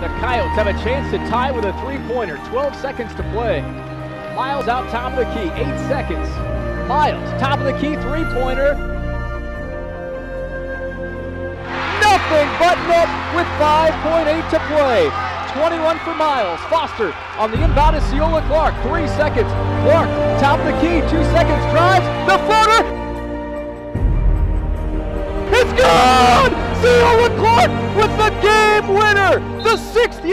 The Coyotes have a chance to tie with a three-pointer. 12 seconds to play. Miles out top of the key, eight seconds. Miles, top of the key, three-pointer. Nothing but net with 5.8 to play. 21 for Miles. Foster on the inbound is Ceola Clark. Three seconds. Clark, top of the key, two seconds. Drives the floater. It's good! Ceola Clark the sixth